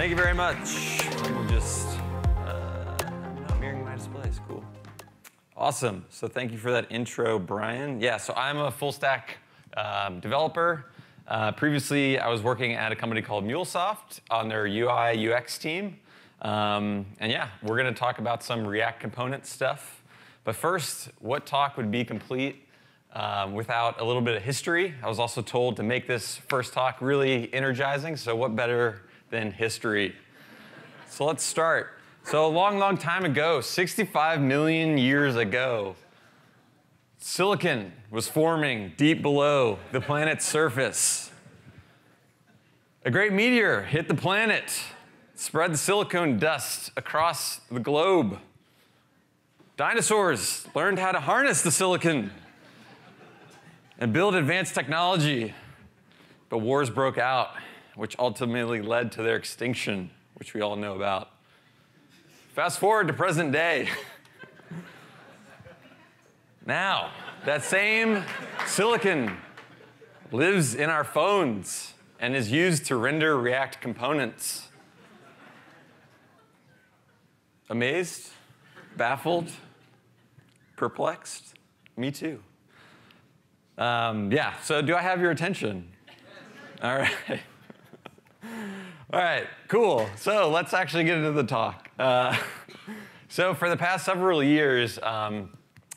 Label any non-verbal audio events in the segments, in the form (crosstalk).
Thank you very much. We'll just, uh, not mirroring my displays, cool. Awesome, so thank you for that intro, Brian. Yeah, so I'm a full stack um, developer. Uh, previously, I was working at a company called MuleSoft on their UI UX team. Um, and yeah, we're gonna talk about some React component stuff. But first, what talk would be complete um, without a little bit of history? I was also told to make this first talk really energizing, so what better than history? So let's start. So a long, long time ago, 65 million years ago, silicon was forming deep below the planet's surface. A great meteor hit the planet, spread the silicon dust across the globe. Dinosaurs learned how to harness the silicon and build advanced technology. But wars broke out, which ultimately led to their extinction, which we all know about. Fast forward to present day. (laughs) now, that same silicon lives in our phones and is used to render React components. Amazed? Baffled? Perplexed? Me too. Um, yeah, so do I have your attention? All right. All right, cool. So let's actually get into the talk. Uh, (laughs) so for the past several years, um,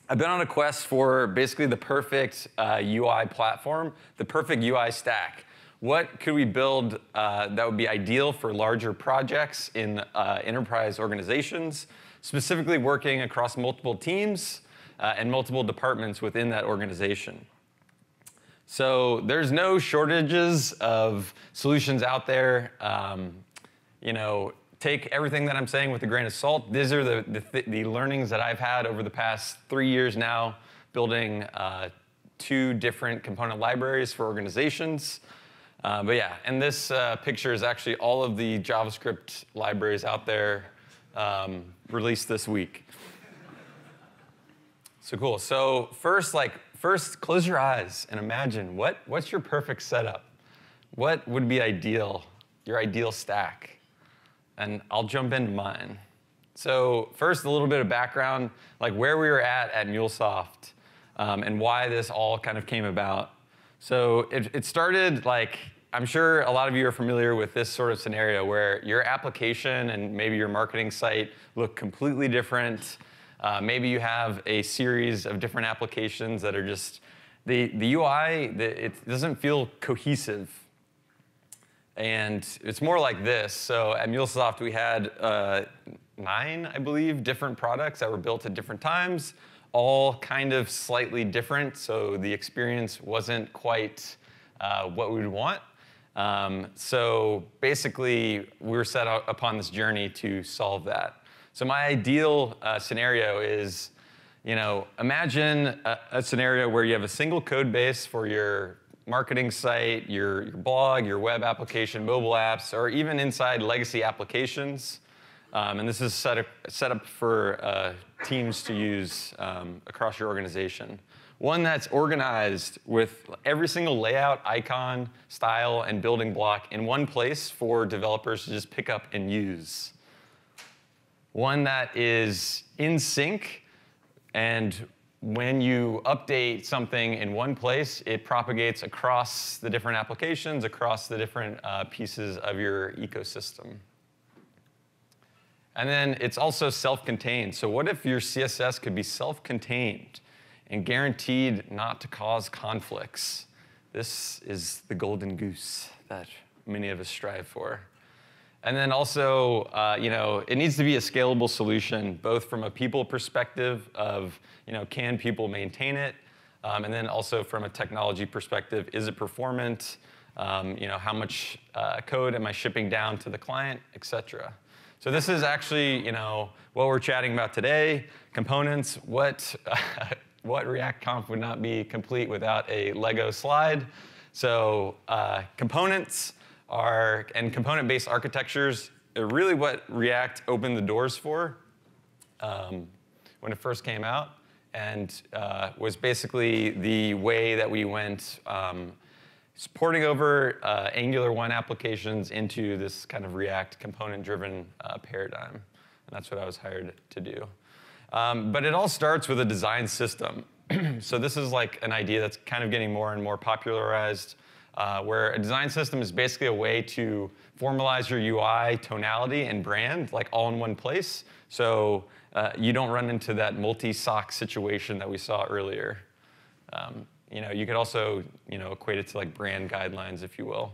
I've been on a quest for basically the perfect uh, UI platform, the perfect UI stack. What could we build uh, that would be ideal for larger projects in uh, enterprise organizations, specifically working across multiple teams uh, and multiple departments within that organization? So there's no shortages of solutions out there. Um, you know, take everything that I'm saying with a grain of salt. These are the, the, th the learnings that I've had over the past three years now, building uh, two different component libraries for organizations. Uh, but yeah, and this uh, picture is actually all of the JavaScript libraries out there um, released this week. So cool. So first, like first, close your eyes and imagine what, what's your perfect setup? What would be ideal, your ideal stack? And I'll jump into mine. So first, a little bit of background, like where we were at at MuleSoft um, and why this all kind of came about. So it, it started like, I'm sure a lot of you are familiar with this sort of scenario where your application and maybe your marketing site look completely different. Uh, maybe you have a series of different applications that are just, the, the UI, the, it doesn't feel cohesive. And it's more like this. So at MuleSoft, we had uh, nine, I believe, different products that were built at different times, all kind of slightly different. So the experience wasn't quite uh, what we would want. Um, so basically, we were set out upon this journey to solve that. So my ideal uh, scenario is, you know, imagine a, a, scenario where you have a single code base for your marketing site, your, your blog, your web application, mobile apps, or even inside legacy applications. Um, and this is set up, set up for uh, teams to use um, across your organization. One that's organized with every single layout, icon, style, and building block in one place for developers to just pick up and use. One that is in sync, and when you update something in one place, it propagates across the different applications, across the different uh, pieces of your ecosystem. And then it's also self-contained. So what if your CSS could be self-contained and guaranteed not to cause conflicts? This is the golden goose that many of us strive for. And then also, uh, you know, it needs to be a scalable solution, both from a people perspective of, you know, can people maintain it? Um, and then also from a technology perspective, is it performant? Um, you know, how much uh, code am I shipping down to the client, et cetera. So this is actually, you know, what we're chatting about today, components, what, (laughs) what React Conf would not be complete without a Lego slide. So uh, components are, and component-based architectures are really what React opened the doors for um, when it first came out and uh, was basically the way that we went um, porting over uh, Angular 1 applications into this kind of React component-driven uh, paradigm. And that's what I was hired to do. Um, but it all starts with a design system. (clears throat) so this is like an idea that's kind of getting more and more popularized, uh, where a design system is basically a way to formalize your UI tonality and brand like all in one place. So uh, you don't run into that multi-sock situation that we saw earlier. Um, you know, you could also you know, equate it to like brand guidelines, if you will.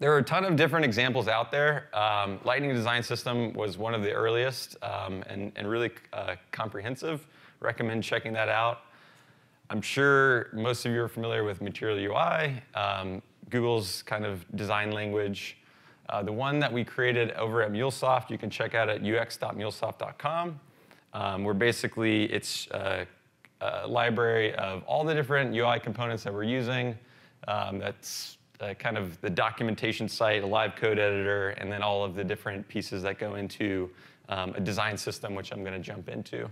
There are a ton of different examples out there. Um, Lightning Design System was one of the earliest um, and, and really uh, comprehensive. Recommend checking that out. I'm sure most of you are familiar with Material UI, um, Google's kind of design language. Uh, the one that we created over at MuleSoft, you can check out at ux.mulesoft.com. Um, where basically it's a, a, library of all the different UI components that we're using. Um, that's uh, kind of the documentation site, a live code editor, and then all of the different pieces that go into um, a design system, which I'm going to jump into.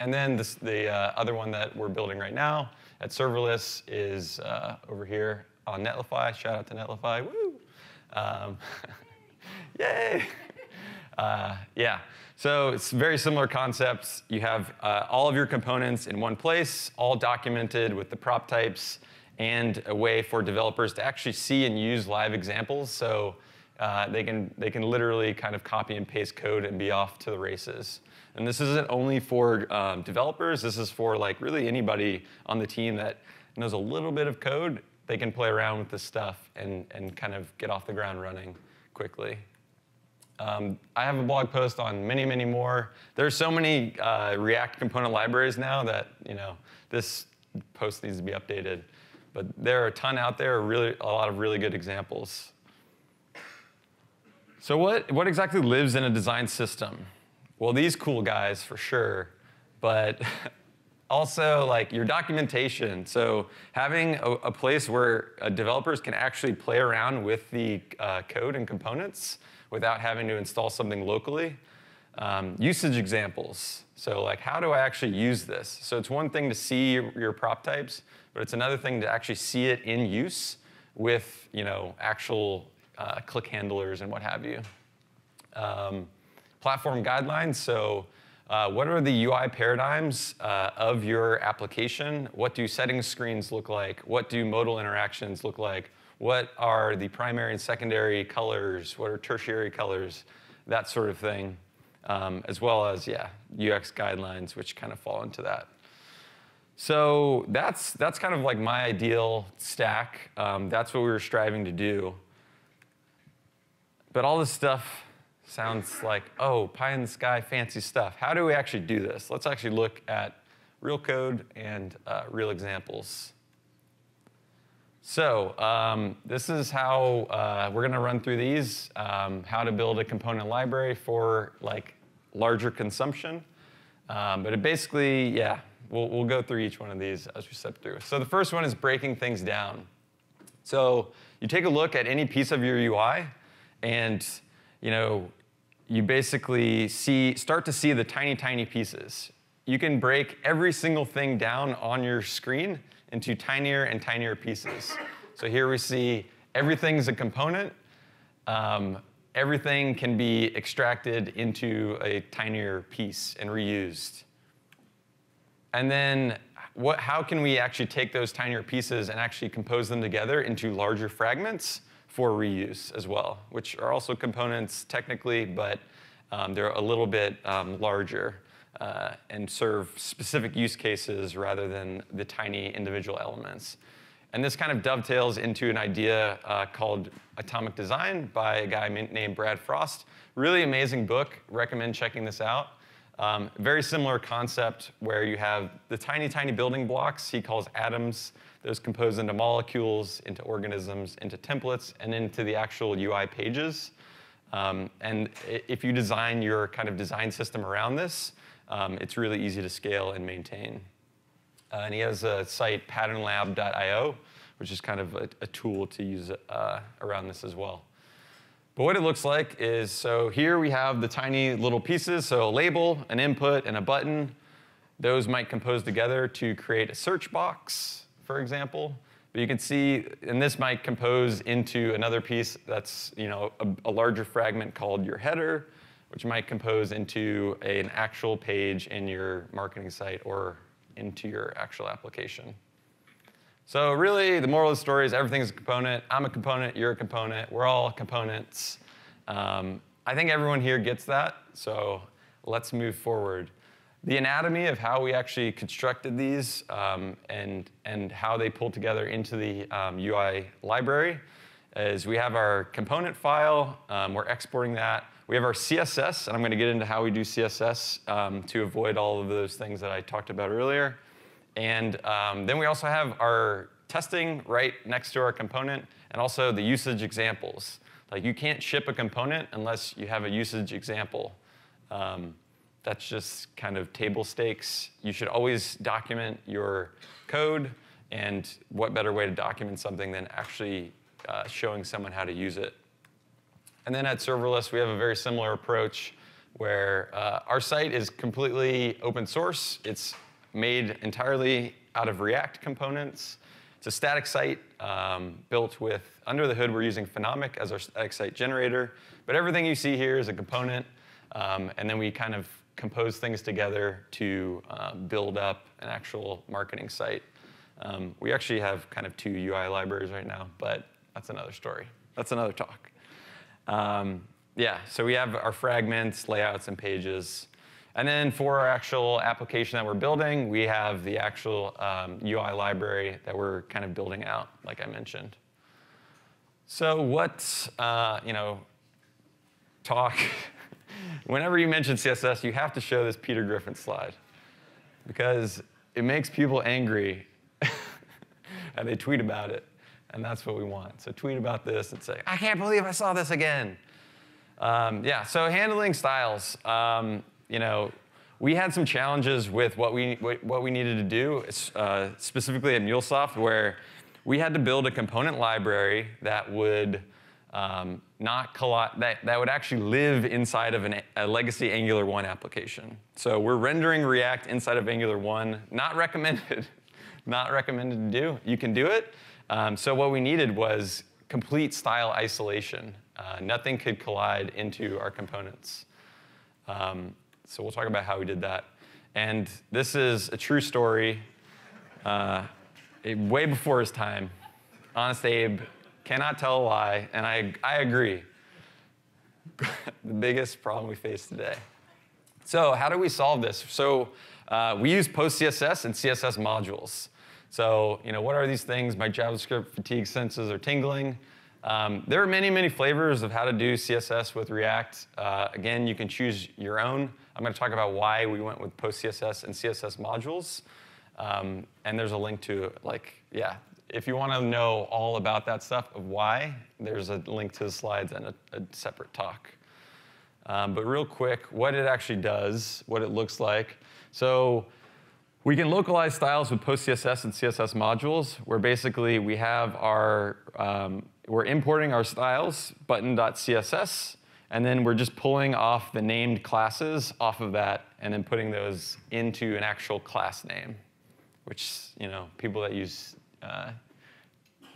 And then this, the uh, other one that we're building right now at Serverless is uh, over here on Netlify. Shout out to Netlify. Woo! Um, (laughs) yay! (laughs) Uh, yeah. So it's very similar concepts. You have uh, all of your components in one place, all documented with the prop types, and a way for developers to actually see and use live examples. So uh, they, can, they can literally kind of copy and paste code and be off to the races. And this isn't only for um, developers, this is for like really anybody on the team that knows a little bit of code. They can play around with this stuff and, and kind of get off the ground running quickly. Um, I have a blog post on many, many more. There's so many uh, React component libraries now that you know this post needs to be updated. But there are a ton out there, really, a lot of really good examples. So what, what exactly lives in a design system? Well, these cool guys for sure, but (laughs) also like your documentation. So having a, a place where uh, developers can actually play around with the uh, code and components without having to install something locally. Um, usage examples. So like, how do I actually use this? So it's one thing to see your, your, prop types, but it's another thing to actually see it in use with you know actual uh, click handlers and what have you. Um, platform guidelines. So uh, what are the UI paradigms uh, of your application? What do settings screens look like? What do modal interactions look like? What are the primary and secondary colors? What are tertiary colors? That sort of thing. Um, as well as, yeah, UX guidelines, which kind of fall into that. So that's, that's kind of like my ideal stack. Um, that's what we were striving to do. But all this stuff sounds like, oh, pie in the sky, fancy stuff. How do we actually do this? Let's actually look at real code and uh, real examples. So um, this is how uh, we're going to run through these, um, how to build a component library for like larger consumption. Um, but it basically, yeah, we'll, we'll go through each one of these as we step through. So the first one is breaking things down. So you take a look at any piece of your UI, and you know, you basically see, start to see the tiny, tiny pieces. You can break every single thing down on your screen into tinier and tinier pieces. So here we see everything's a component. Um, everything can be extracted into a tinier piece and reused. And then what, how can we actually take those tinier pieces and actually compose them together into larger fragments for reuse as well, which are also components technically, but um, they're a little bit um, larger uh, and serve specific use cases rather than the tiny individual elements. And this kind of dovetails into an idea uh, called Atomic Design by a guy named Brad Frost. Really amazing book. Recommend checking this out. Um, very similar concept where you have the tiny, tiny building blocks he calls atoms. Those compose into molecules, into organisms, into templates, and into the actual UI pages. Um, and if you design your kind of design system around this, um, it's really easy to scale and maintain. Uh, and he has a site, patternlab.io, which is kind of a, a tool to use uh, around this as well. But what it looks like is, so here we have the tiny little pieces, so a label, an input, and a button. Those might compose together to create a search box, for example. But you can see, and this might compose into another piece that's you know a, a larger fragment called your header, which might compose into a, an actual page in your marketing site or into your actual application. So really, the moral of the story is everything's a component. I'm a component, you're a component, we're all components. Um, I think everyone here gets that, so let's move forward. The anatomy of how we actually constructed these um, and, and how they pull together into the um, UI library is we have our component file, um, we're exporting that. We have our CSS, and I'm going to get into how we do CSS um, to avoid all of those things that I talked about earlier. And um, then we also have our testing right next to our component, and also the usage examples. Like you can't ship a component unless you have a usage example. Um, that's just kind of table stakes. You should always document your code, and what better way to document something than actually uh, showing someone how to use it. And then at serverless, we have a very similar approach where uh, our site is completely open source. It's made entirely out of React components. It's a static site um, built with, under the hood, we're using Phenomic as our static site generator. But everything you see here is a component. Um, and then we kind of compose things together to uh, build up an actual marketing site. Um, we actually have kind of two UI libraries right now, but that's another story. That's another talk. Um, yeah, so we have our fragments, layouts, and pages. And then for our actual application that we're building, we have the actual um, UI library that we're kind of building out, like I mentioned. So what, uh, you know, talk, (laughs) whenever you mention CSS, you have to show this Peter Griffin slide because it makes people angry (laughs) and they tweet about it. And that's what we want. So tweet about this and say, I can't believe I saw this again. Um, yeah, so handling styles. Um, you know, we had some challenges with what we, what we needed to do, uh, specifically at MuleSoft, where we had to build a component library that would um, not that, that would actually live inside of an, a legacy Angular 1 application. So we're rendering React inside of Angular 1, not recommended, (laughs) not recommended to do. You can do it. Um, so what we needed was complete style isolation. Uh, nothing could collide into our components. Um, so we'll talk about how we did that. And this is a true story, uh, way before his time. Honest Abe cannot tell a lie, and I, I agree. (laughs) the biggest problem we face today. So how do we solve this? So uh, we use PostCSS and CSS modules. So you know, what are these things? My JavaScript fatigue senses are tingling. Um, there are many, many flavors of how to do CSS with React. Uh, again, you can choose your own. I'm going to talk about why we went with PostCSS and CSS modules. Um, and there's a link to, like, yeah, if you want to know all about that stuff of why, there's a link to the slides and a, a separate talk. Um, but real quick, what it actually does, what it looks like. So we can localize styles with PostCSS and CSS modules, where basically we have our, um, we're importing our styles, button.css, and then we're just pulling off the named classes off of that and then putting those into an actual class name, which, you know, people that use uh,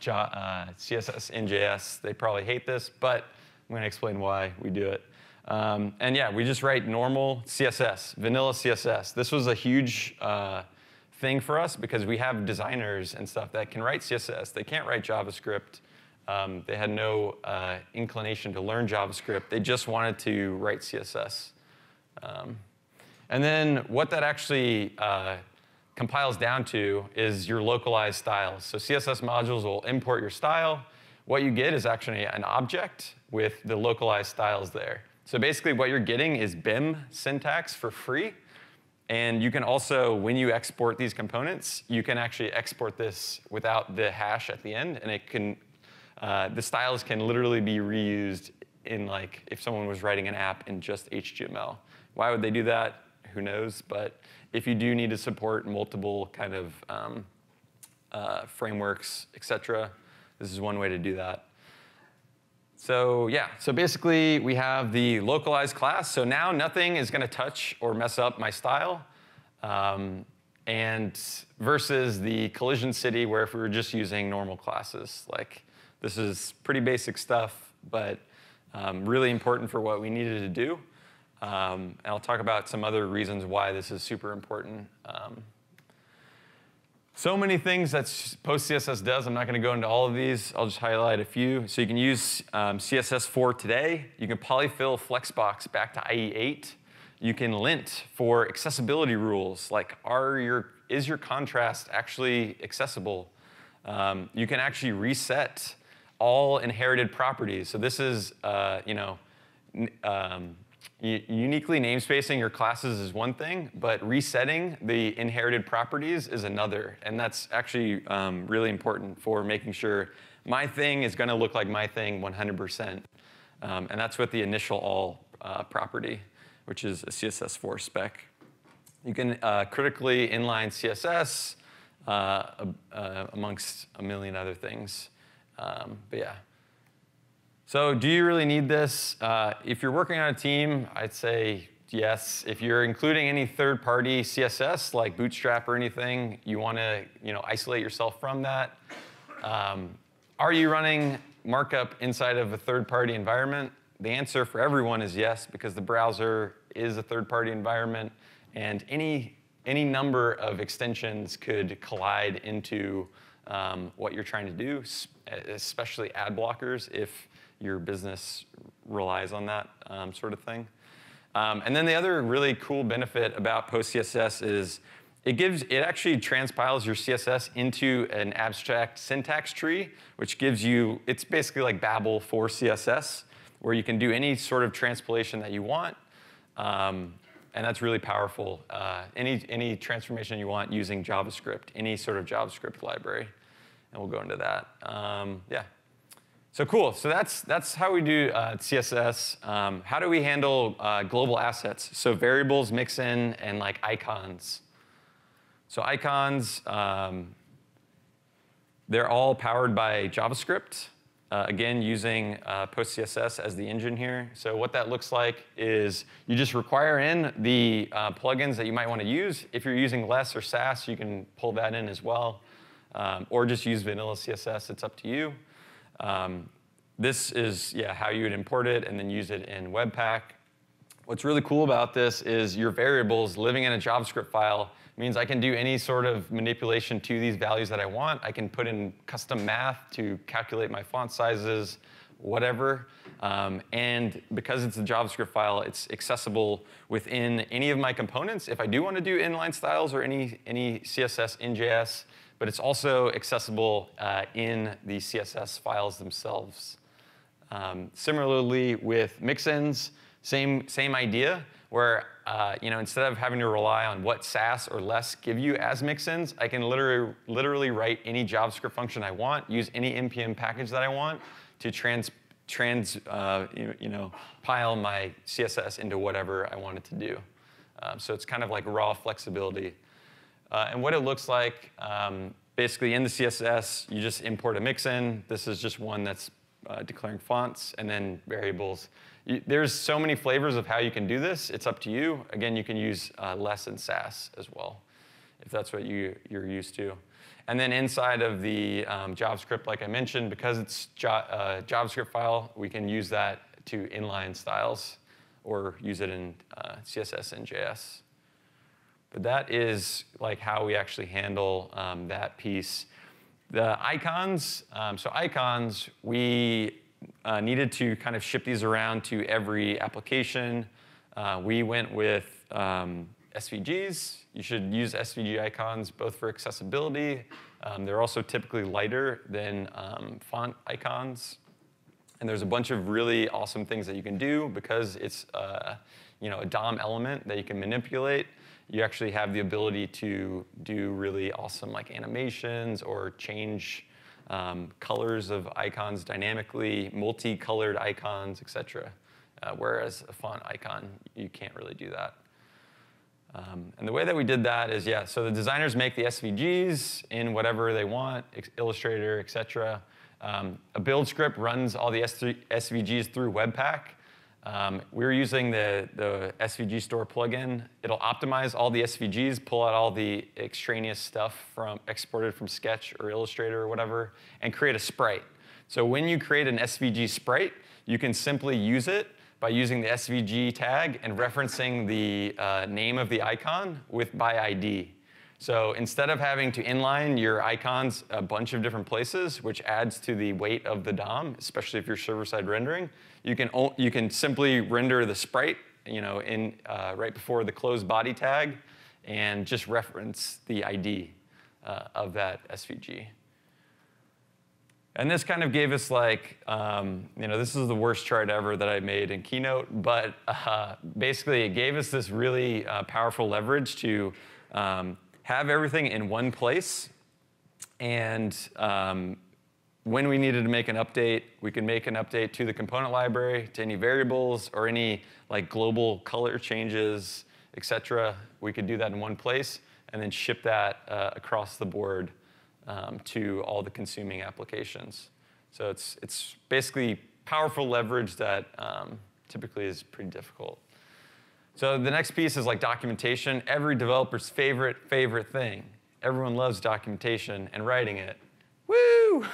uh, CSS in JS, they probably hate this, but I'm going to explain why we do it. Um, and yeah, we just write normal CSS, vanilla CSS. This was a huge uh, thing for us because we have designers and stuff that can write CSS. They can't write JavaScript. Um, they had no uh, inclination to learn JavaScript. They just wanted to write CSS. Um, and then what that actually uh, compiles down to is your localized styles. So CSS modules will import your style. What you get is actually an object with the localized styles there. So basically what you're getting is BEM syntax for free. And you can also, when you export these components, you can actually export this without the hash at the end, and it can uh, the styles can literally be reused in like if someone was writing an app in just HTML. Why would they do that? Who knows? But if you do need to support multiple kind of um, uh, frameworks, etc., this is one way to do that. So yeah, so basically we have the localized class. So now nothing is going to touch or mess up my style. Um, and versus the collision city where if we were just using normal classes. Like this is pretty basic stuff, but um, really important for what we needed to do. Um, and I'll talk about some other reasons why this is super important. Um, so many things that PostCSS does. I'm not going to go into all of these. I'll just highlight a few. So you can use um, CSS for today. You can polyfill Flexbox back to IE8. You can lint for accessibility rules, like are your, is your contrast actually accessible? Um, you can actually reset all inherited properties. So this is, uh, you know, um, uniquely namespacing your classes is one thing, but resetting the inherited properties is another. And that's actually um, really important for making sure my thing is going to look like my thing 100%. Um, and that's with the initial all uh, property, which is a CSS4 spec. You can uh, critically inline CSS uh, uh, amongst a million other things. Um, but yeah. So do you really need this? Uh, if you're working on a team, I'd say yes. If you're including any third-party CSS like Bootstrap or anything, you want to you know, isolate yourself from that. Um, are you running markup inside of a third-party environment? The answer for everyone is yes, because the browser is a third-party environment, and any, any number of extensions could collide into um, what you're trying to do, especially ad blockers if your business relies on that um, sort of thing. Um, and then the other really cool benefit about PostCSS is it gives it actually transpiles your CSS into an abstract syntax tree, which gives you it's basically like Babel for CSS, where you can do any sort of transpilation that you want. Um, and that's really powerful. Uh, any, any transformation you want using JavaScript, any sort of JavaScript library. And we'll go into that. Um, yeah. So cool. So that's, that's how we do uh, CSS. Um, how do we handle uh, global assets? So variables, mixin, and like icons. So icons, um, they're all powered by JavaScript. Uh, again, using uh, PostCSS as the engine here. So what that looks like is you just require in the uh, plugins that you might want to use. If you're using Less or Sass, you can pull that in as well. Um, or just use vanilla CSS, it's up to you. Um, this is yeah, how you would import it and then use it in Webpack. What's really cool about this is your variables living in a JavaScript file means I can do any sort of manipulation to these values that I want. I can put in custom math to calculate my font sizes, whatever. Um, and because it's a JavaScript file, it's accessible within any of my components. If I do want to do inline styles or any, any CSS in JS, but it's also accessible uh, in the CSS files themselves. Um, similarly with mixins, same, same idea where uh, you know, instead of having to rely on what Sass or Less give you as mixins, I can literally, literally write any JavaScript function I want, use any NPM package that I want to trans, trans uh, you, you, know, pile my CSS into whatever I want it to do. Um, so it's kind of like raw flexibility. Uh, and what it looks like, um, basically in the CSS, you just import a mixin. This is just one that's uh, declaring fonts and then variables there's so many flavors of how you can do this. It's up to you. Again, you can use uh, less and Sass as well, if that's what you, you're used to. And then inside of the um, JavaScript, like I mentioned, because it's a uh, JavaScript file, we can use that to inline styles or use it in uh, CSS and JS. But that is like how we actually handle um, that piece. The icons, um, so icons, we uh, needed to kind of ship these around to every application. Uh, we went with um, SVGs. You should use SVG icons both for accessibility. Um, they're also typically lighter than um, font icons. And there's a bunch of really awesome things that you can do because it's uh, you know, a DOM element that you can manipulate. You actually have the ability to do really awesome like animations or change um, colors of icons dynamically, multicolored icons, etc. Uh, whereas a font icon, you can't really do that. Um, and the way that we did that is, yeah, so the designers make the SVGs in whatever they want, Illustrator, etc. Um, a build script runs all the SVGs through Webpack. Um, we were using the, the SVG store plugin. It'll optimize all the SVGs, pull out all the extraneous stuff from exported from Sketch or Illustrator or whatever, and create a sprite. So when you create an SVG sprite, you can simply use it by using the SVG tag and referencing the uh, name of the icon with by ID. So instead of having to inline your icons a bunch of different places, which adds to the weight of the DOM, especially if you're server-side rendering, you can, you can simply render the sprite you know, in, uh, right before the closed body tag and just reference the ID uh, of that SVG. And this kind of gave us like, um, you know, this is the worst chart ever that I made in Keynote, but uh, basically it gave us this really uh, powerful leverage to um, have everything in one place. And um, when we needed to make an update, we could make an update to the component library, to any variables or any like global color changes, et cetera. We could do that in one place and then ship that uh, across the board um, to all the consuming applications. So it's, it's basically powerful leverage that um, typically is pretty difficult. So the next piece is like documentation. Every developer's favorite, favorite thing. Everyone loves documentation and writing it. Woo!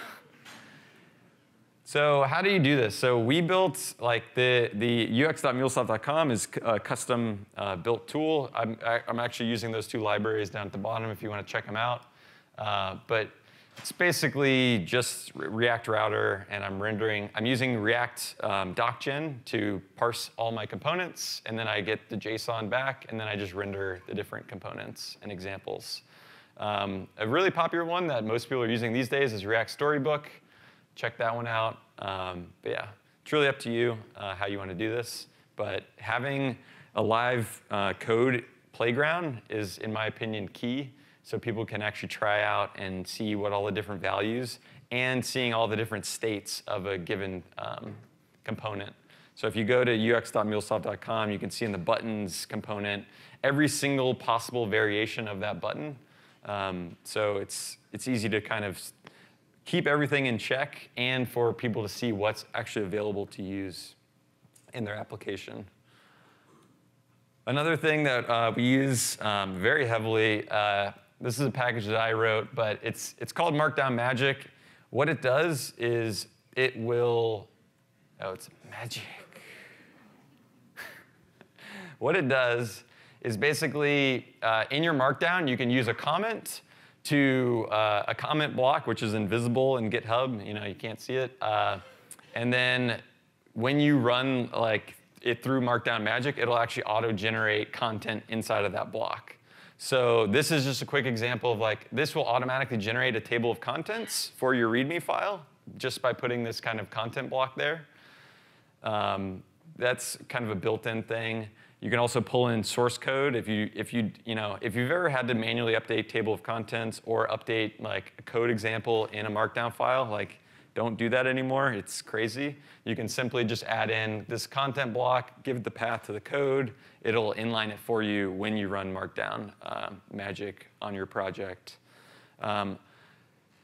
So how do you do this? So we built like the, the ux.mulesoft.com is a custom uh, built tool. I'm, I'm actually using those two libraries down at the bottom if you want to check them out. Uh, but it's basically just React router, and I'm rendering, I'm using React um, docgen to parse all my components, and then I get the JSON back, and then I just render the different components and examples. Um, a really popular one that most people are using these days is React Storybook. Check that one out. Um, but yeah, it's really up to you uh, how you want to do this. But having a live uh, code playground is, in my opinion, key so people can actually try out and see what all the different values and seeing all the different states of a given um, component. So if you go to ux.mulesoft.com, you can see in the buttons component every single possible variation of that button. Um, so it's, it's easy to kind of keep everything in check and for people to see what's actually available to use in their application. Another thing that uh, we use um, very heavily uh, this is a package that I wrote, but it's, it's called Markdown Magic. What it does is it will, oh, it's magic. (laughs) what it does is basically uh, in your Markdown, you can use a comment to uh, a comment block, which is invisible in GitHub. You know, you can't see it. Uh, and then when you run like it through Markdown Magic, it'll actually auto-generate content inside of that block. So this is just a quick example of like, this will automatically generate a table of contents for your README file just by putting this kind of content block there. Um, that's kind of a built-in thing. You can also pull in source code if you if you you know if you've ever had to manually update table of contents or update like a code example in a markdown file, like don't do that anymore. It's crazy. You can simply just add in this content block, give it the path to the code. It'll inline it for you when you run Markdown uh, magic on your project. Um,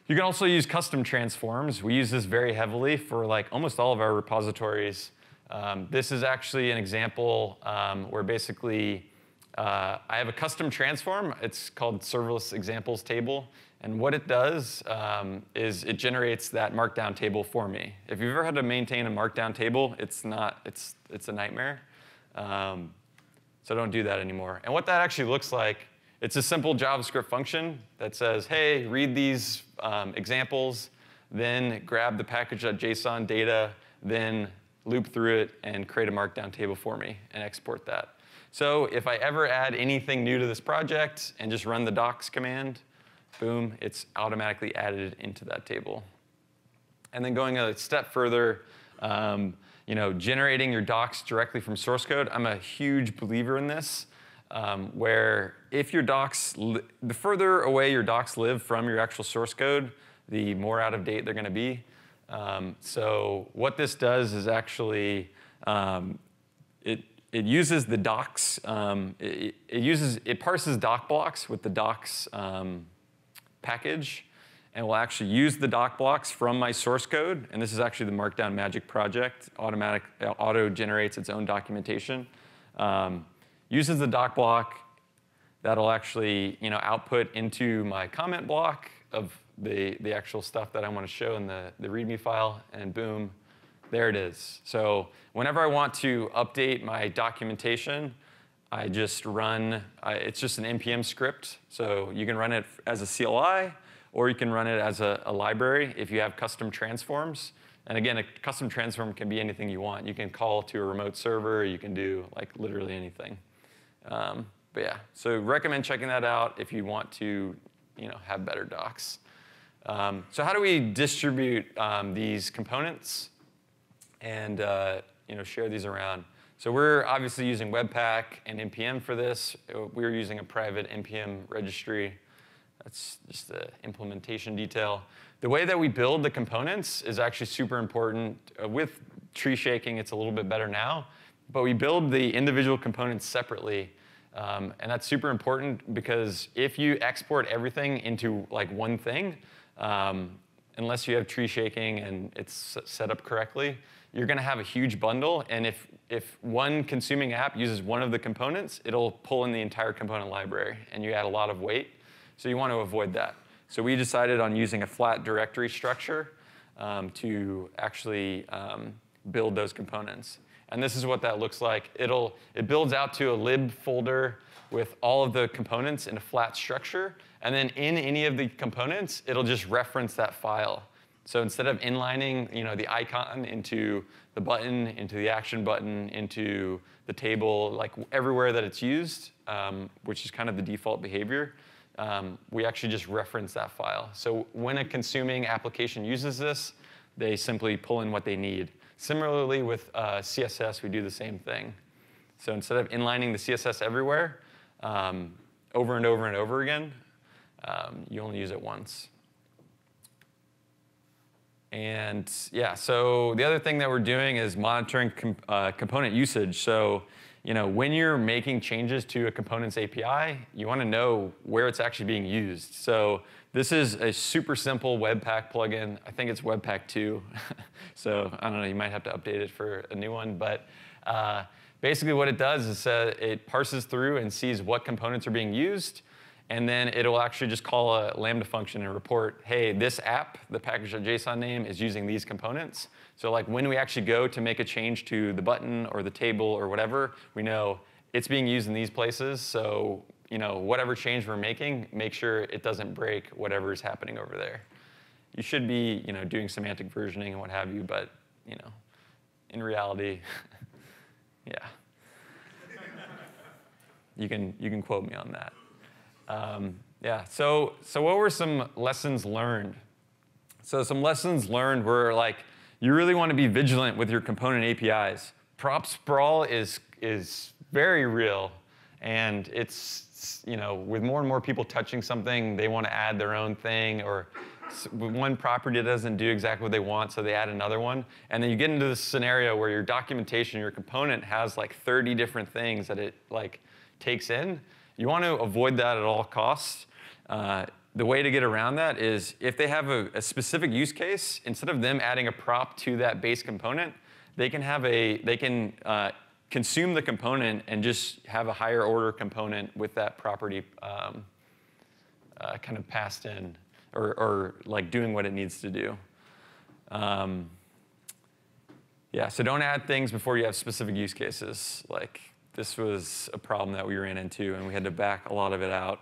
you can also use custom transforms. We use this very heavily for like almost all of our repositories. Um, this is actually an example um, where basically uh, I have a custom transform. It's called serverless examples table. And what it does um, is it generates that markdown table for me. If you've ever had to maintain a markdown table, it's not, it's, it's a nightmare. Um, so don't do that anymore. And what that actually looks like, it's a simple JavaScript function that says, hey, read these um, examples, then grab the package.json data, then loop through it and create a markdown table for me and export that. So if I ever add anything new to this project and just run the docs command, boom, it's automatically added into that table. And then going a step further, um, you know, generating your docs directly from source code. I'm a huge believer in this, um, where if your docs, the further away your docs live from your actual source code, the more out of date they're going to be. Um, so what this does is actually um, it it uses the docs. Um, it, it, uses it parses doc blocks with the docs um, package. and will actually use the doc blocks from my source code. And this is actually the Markdown Magic project. Automatic uh, auto generates its own documentation. Um, uses the doc block that'll actually you know output into my comment block of the the actual stuff that I want to show in the the README file, and boom, there it is. So whenever I want to update my documentation, I just run, it's just an NPM script. So you can run it as a CLI, or you can run it as a, a, library if you have custom transforms. And again, a custom transform can be anything you want. You can call to a remote server, you can do like literally anything. Um, but yeah, so recommend checking that out if you want to you know, have better docs. Um, so how do we distribute um, these components and uh, you know, share these around? So we're obviously using Webpack and NPM for this. We're using a private NPM registry. That's just the implementation detail. The way that we build the components is actually super important. Uh, with tree shaking, it's a little bit better now, but we build the individual components separately. Um, and that's super important because if you export everything into like one thing, um, unless you have tree shaking and it's set up correctly, you're going to have a huge bundle. And if, if one consuming app uses one of the components, it'll pull in the entire component library, and you add a lot of weight. So you want to avoid that. So we decided on using a flat directory structure um, to actually um, build those components. And this is what that looks like. It'll, it builds out to a lib folder with all of the components in a flat structure. And then in any of the components, it'll just reference that file. So instead of inlining you know, the icon into the button, into the action button, into the table, like everywhere that it's used, um, which is kind of the default behavior, um, we actually just reference that file. So when a consuming application uses this, they simply pull in what they need. Similarly with uh, CSS, we do the same thing. So instead of inlining the CSS everywhere, um, over and over and over again, um, you only use it once. And yeah, so the other thing that we're doing is monitoring uh, component usage. So you know, when you're making changes to a component's API, you want to know where it's actually being used. So this is a super simple Webpack plugin. I think it's Webpack 2. (laughs) so I don't know, you might have to update it for a new one. But uh, basically what it does is uh, it parses through and sees what components are being used and then it'll actually just call a Lambda function and report, hey, this app, the package.json name, is using these components. So like when we actually go to make a change to the button or the table or whatever, we know it's being used in these places. So you know whatever change we're making, make sure it doesn't break whatever is happening over there. You should be you know doing semantic versioning and what have you, but you know, in reality, (laughs) yeah. (laughs) you can you can quote me on that. Um, yeah, so, so what were some lessons learned? So some lessons learned were like, you really want to be vigilant with your component APIs. Prop sprawl is, is very real, and it's, you know, with more and more people touching something, they want to add their own thing, or one property doesn't do exactly what they want, so they add another one. And then you get into this scenario where your documentation, your component has like 30 different things that it like takes in. You want to avoid that at all costs. Uh, the way to get around that is if they have a, a, specific use case, instead of them adding a prop to that base component, they can have a they can uh, consume the component and just have a higher order component with that property um, uh, kind of passed in or, or, like doing what it needs to do. Um, yeah, so don't add things before you have specific use cases. Like this was a problem that we ran into, and we had to back a lot of it out.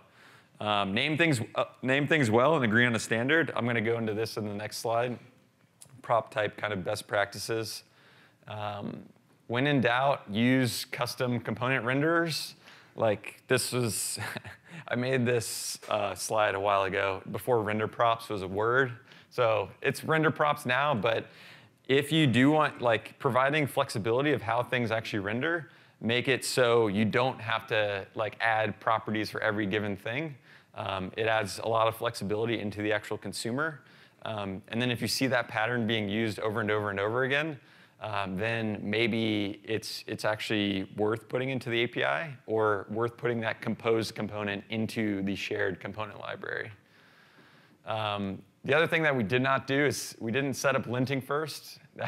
Um, name, things, uh, name things well and agree on a standard. I'm going to go into this in the next slide. Prop type kind of best practices. Um, when in doubt, use custom component renderers. Like this was, (laughs) I made this uh, slide a while ago before render props was a word. So it's render props now, but if you do want, like providing flexibility of how things actually render, make it so you don't have to like add properties for every given thing. Um, it adds a lot of flexibility into the actual consumer. Um, and then if you see that pattern being used over and over and over again, um, then maybe it's, it's actually worth putting into the API or worth putting that composed component into the shared component library. Um, the other thing that we did not do is we didn't set up linting first. (laughs)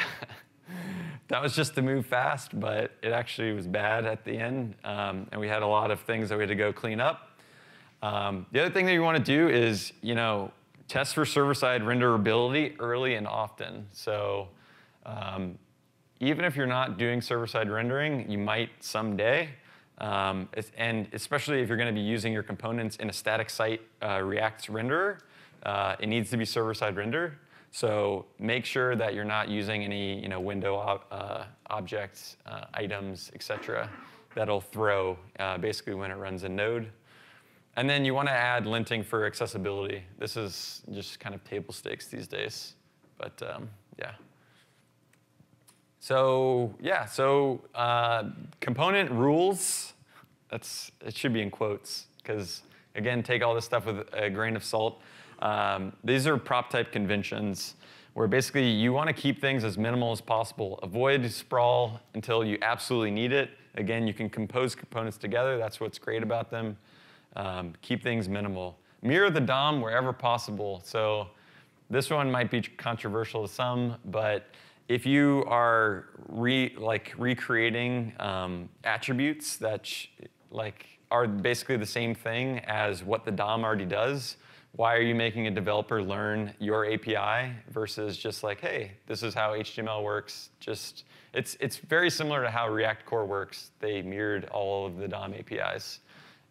that was just to move fast, but it actually was bad at the end, um, and we had a lot of things that we had to go clean up. Um, the other thing that you want to do is, you know, test for server-side renderability early and often. So um, even if you're not doing server-side rendering, you might someday. Um, and especially if you're going to be using your components in a static site uh, React renderer, uh, it needs to be server-side render. So make sure that you're not using any you know, window uh, objects, uh, items, etc. that'll throw uh, basically when it runs in Node. And then you want to add linting for accessibility. This is just kind of table stakes these days. But um, yeah. So yeah, so uh, component rules, that's, it should be in quotes, because again, take all this stuff with a grain of salt. Um, these are prop type conventions where basically you want to keep things as minimal as possible. Avoid sprawl until you absolutely need it. Again, you can compose components together. That's what's great about them. Um, keep things minimal. Mirror the DOM wherever possible. So this one might be controversial to some, but if you are re, like recreating um, attributes that like are basically the same thing as what the DOM already does, why are you making a developer learn your API versus just like, hey, this is how HTML works. Just it's it's very similar to how React Core works. They mirrored all of the DOM APIs,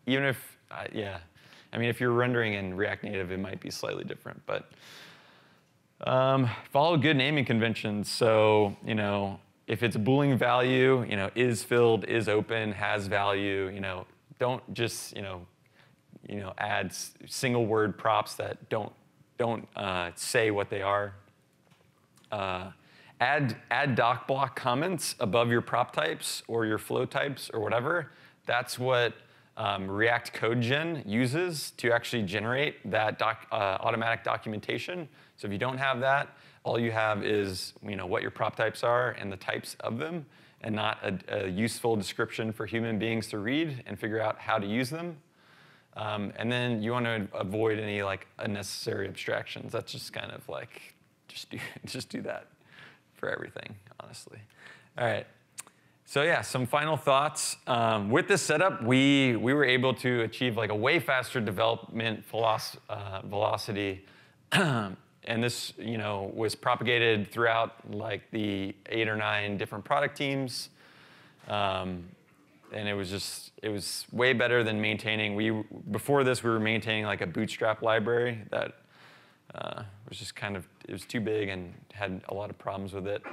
even if uh, yeah. I mean, if you're rendering in React Native, it might be slightly different, but um, follow good naming conventions. So, you know, if it's a Boolean value, you know, is filled, is open, has value, you know, don't just, you know, you know, add single word props that don't, don't uh, say what they are. Uh, add, add doc block comments above your prop types or your flow types or whatever. That's what um, React Docgen uses to actually generate that doc, uh, automatic documentation. So if you don't have that, all you have is you know, what your prop types are and the types of them, and not a, a useful description for human beings to read and figure out how to use them. Um, and then you want to avoid any like unnecessary abstractions. That's just kind of like, just do, (laughs) just do that for everything, honestly. All right. So yeah, some final thoughts. Um, with this setup, we, we were able to achieve like a way faster development uh, velocity. (clears throat) and this you know, was propagated throughout like the eight or nine different product teams. Um, and it was just, it was way better than maintaining. We, before this, we were maintaining like a bootstrap library that uh, was just kind of, it was too big and had a lot of problems with it.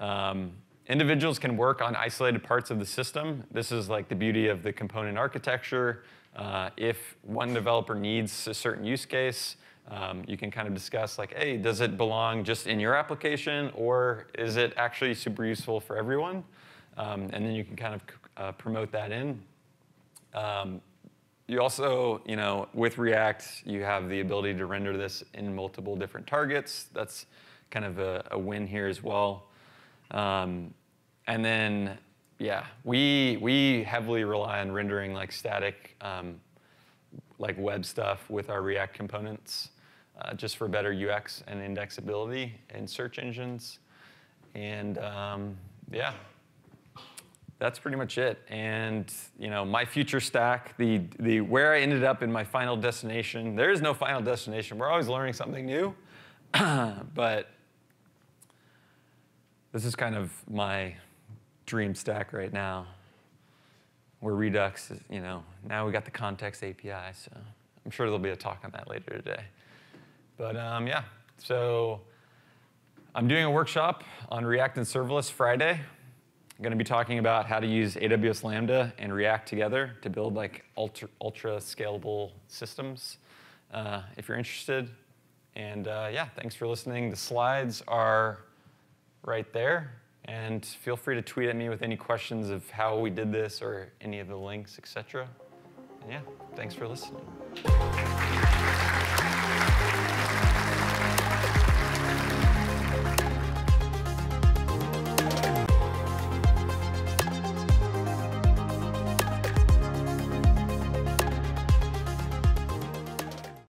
Um, Individuals can work on isolated parts of the system. This is like the beauty of the component architecture. Uh, if one developer needs a certain use case, um, you can kind of discuss like, hey, does it belong just in your application or is it actually super useful for everyone? Um, and then you can kind of uh, promote that in. Um, you also, you know, with React, you have the ability to render this in multiple different targets. That's kind of a, a win here as well. Um, and then, yeah, we, we heavily rely on rendering like static, um, like web stuff with our React components, uh, just for better UX and indexability in search engines. And um, yeah, that's pretty much it. And you know, my future stack, the, the where I ended up in my final destination, there is no final destination. We're always learning something new. (clears throat) but this is kind of my dream stack right now. Where Redux, is, you know, now we got the context API, so I'm sure there'll be a talk on that later today. But um, yeah, so I'm doing a workshop on React and Serverless Friday. I'm going to be talking about how to use AWS Lambda and React together to build like ultra, ultra scalable systems. Uh, if you're interested. And uh, yeah, thanks for listening. The slides are right there. And feel free to tweet at me with any questions of how we did this or any of the links, etc. Yeah, thanks for listening.